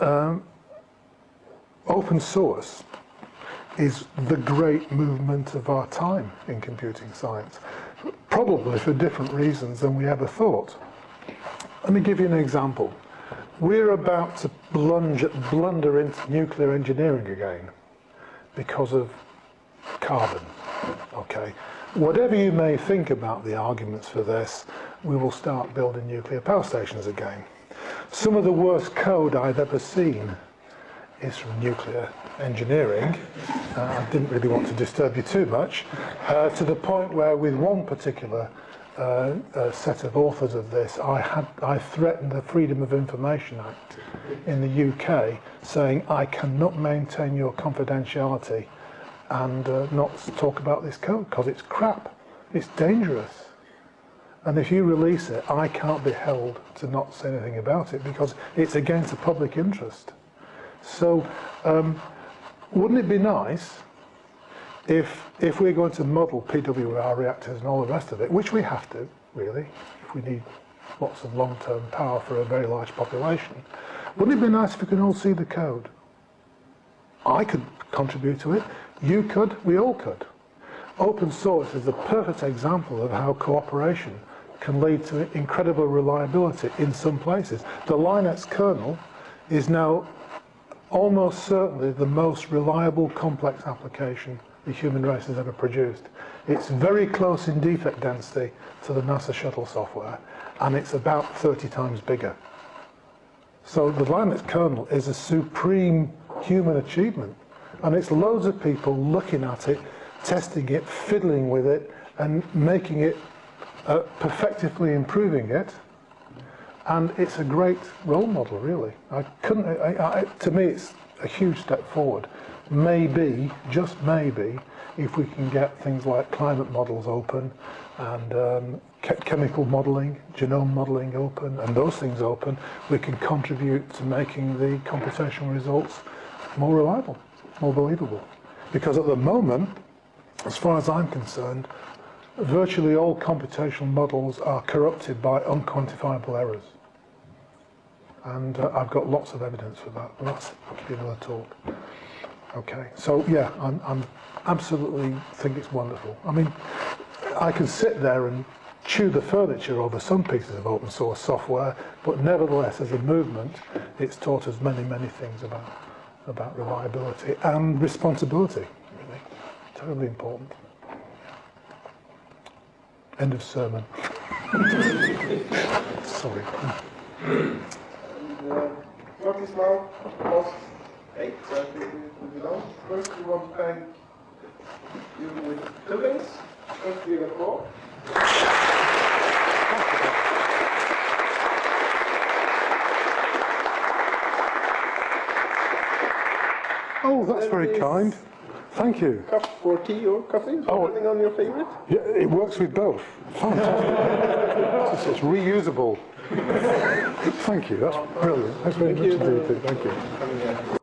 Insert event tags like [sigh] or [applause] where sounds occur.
um, open source is the great movement of our time in computing science, probably for different reasons than we ever thought. Let me give you an example. We're about to blunder into nuclear engineering again because of carbon. Okay. Whatever you may think about the arguments for this, we will start building nuclear power stations again. Some of the worst code I've ever seen is from nuclear engineering. Uh, I didn't really want to disturb you too much, uh, to the point where with one particular uh, uh, set of authors of this, I, had, I threatened the Freedom of Information Act in the UK, saying I cannot maintain your confidentiality and uh, not talk about this code because it's crap. It's dangerous. And if you release it, I can't be held to not say anything about it because it's against the public interest. So, um, wouldn't it be nice if, if we're going to model PWR reactors and all the rest of it, which we have to, really, if we need lots of long-term power for a very large population, wouldn't it be nice if we could all see the code? I could contribute to it, you could, we all could. Open source is a perfect example of how cooperation can lead to incredible reliability in some places. The Linux kernel is now almost certainly the most reliable complex application the human race has ever produced. It's very close in defect density to the NASA shuttle software, and it's about 30 times bigger. So the Linux kernel is a supreme human achievement, and it's loads of people looking at it, testing it, fiddling with it, and making it, uh, perfectively improving it, and it's a great role model, really. I couldn't. I, I, to me, it's a huge step forward. Maybe, just maybe, if we can get things like climate models open and um, chemical modelling, genome modelling open, and those things open, we can contribute to making the computational results more reliable, more believable. Because at the moment, as far as I'm concerned, virtually all computational models are corrupted by unquantifiable errors. And uh, I've got lots of evidence for that, but that's be another talk. Okay, so yeah, I'm, I'm absolutely think it's wonderful. I mean, I can sit there and chew the furniture over some pieces of open source software, but nevertheless, as a movement, it's taught us many, many things about, about reliability and responsibility, really. Totally important. End of sermon. [laughs] Sorry. And, uh, what is now post 8 that we will belong? First, we want to thank you with two things. First, we have four. Oh, that's very kind. Thank you. Cup for tea or coffee, Oh. depending on your favorite. Yeah, it works with both. Fantastic. it's, [laughs] it's reusable. Thank you. That's brilliant. That's very much indeed. Thank you.